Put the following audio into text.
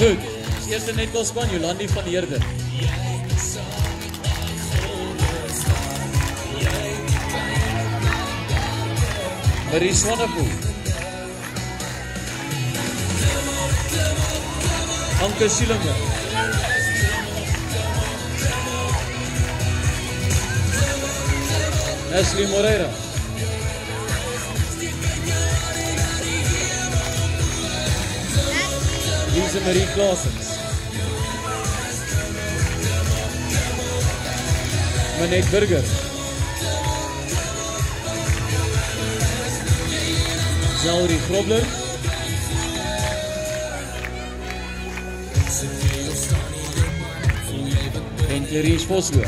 Goed. Die eerste net kos span Jolandi van Heerden. Marie Swanepoel. Anke Sielinge. Ashley Moreira. Lisa Marie Claessens. Manet Burger. Zauri Grobler. En Clarice Vosloo.